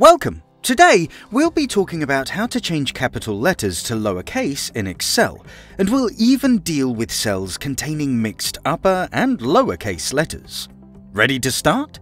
Welcome! Today, we'll be talking about how to change capital letters to lowercase in Excel, and we'll even deal with cells containing mixed upper and lowercase letters. Ready to start?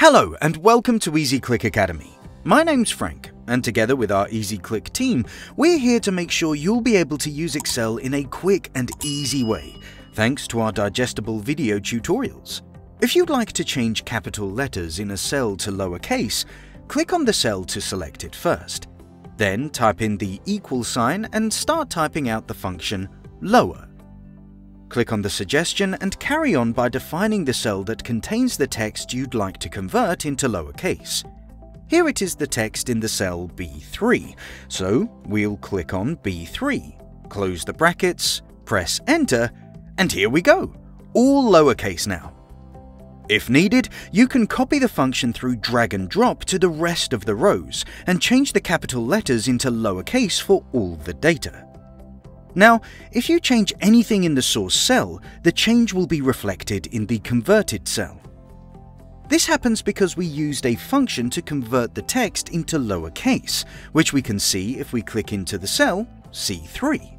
Hello, and welcome to EasyClick Academy. My name's Frank, and together with our EasyClick team, we're here to make sure you'll be able to use Excel in a quick and easy way, thanks to our digestible video tutorials. If you'd like to change capital letters in a cell to lowercase, click on the cell to select it first. Then type in the equal sign and start typing out the function lower. Click on the suggestion and carry on by defining the cell that contains the text you'd like to convert into lowercase. Here it is the text in the cell B3, so we'll click on B3, close the brackets, press enter, and here we go, all lowercase now. If needed, you can copy the function through drag and drop to the rest of the rows and change the capital letters into lowercase for all the data. Now, if you change anything in the source cell, the change will be reflected in the converted cell. This happens because we used a function to convert the text into lowercase, which we can see if we click into the cell C3.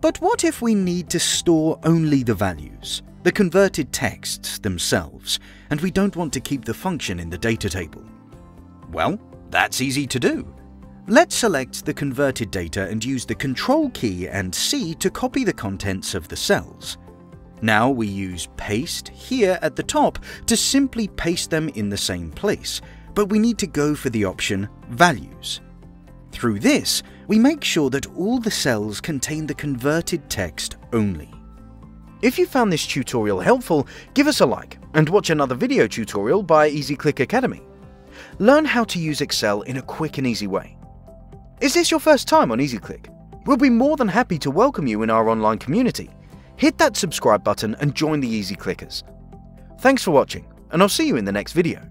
But what if we need to store only the values? The converted texts themselves, and we don't want to keep the function in the data table. Well, that's easy to do. Let's select the converted data and use the Control key and C to copy the contents of the cells. Now we use Paste here at the top to simply paste them in the same place, but we need to go for the option Values. Through this, we make sure that all the cells contain the converted text only. If you found this tutorial helpful, give us a like and watch another video tutorial by EasyClick Academy. Learn how to use Excel in a quick and easy way. Is this your first time on EasyClick? We'll be more than happy to welcome you in our online community. Hit that subscribe button and join the EasyClickers. Thanks for watching, and I'll see you in the next video.